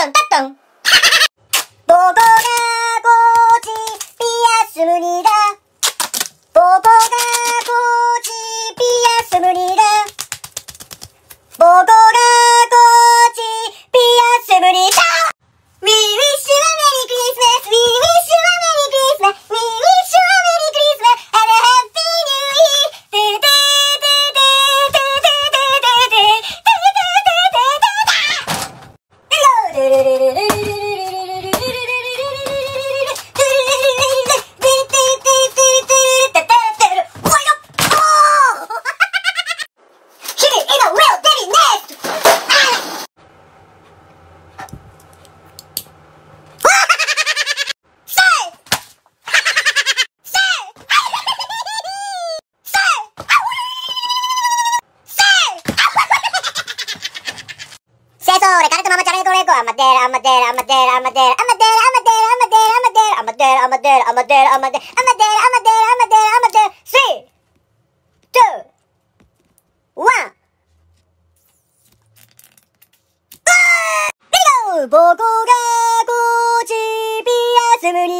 等，等等。デラアマデラアマデラマラマラマラマラマラマラマラマラマラマラマラマラマラマラマラ僕がコーチピアスムに